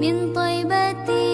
من طيبتي